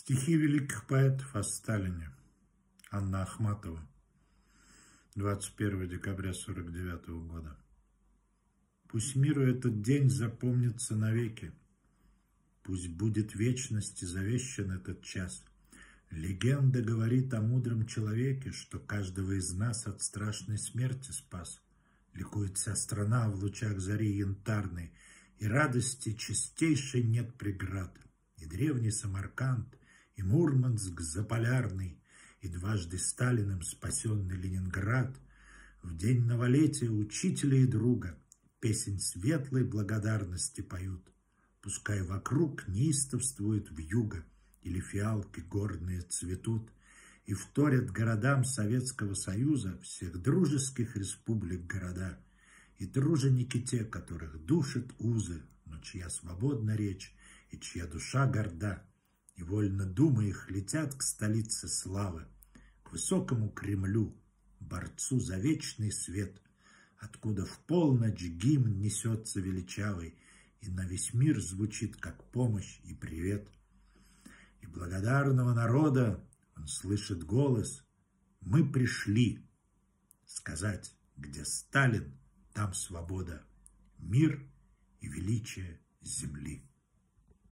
Стихи великих поэтов о Сталине. Анна Ахматова. 21 декабря 49 года. Пусть миру этот день запомнится навеки. Пусть будет вечности завещан этот час. Легенда говорит о мудром человеке, что каждого из нас от страшной смерти спас. Ликует вся страна в лучах зари янтарной, и радости чистейшей нет преград. И древний Самарканд, и Мурманск заполярный, и дважды Сталиным спасенный Ленинград, в день новолетия учителя и друга песень светлой благодарности поют. Пускай вокруг неистовствует вьюга, или фиалки горные цветут, и вторят городам Советского Союза всех дружеских республик города, и труженики те, которых душат узы, но чья свободна речь и чья душа горда, и вольно думы их летят к столице славы, к высокому Кремлю, борцу за вечный свет, откуда в полночь гимн несется величавый, и на весь мир звучит как помощь и привет. И благодарного народа он слышит голос «Мы пришли» сказать, где Сталин, там свобода, мир и величие земли.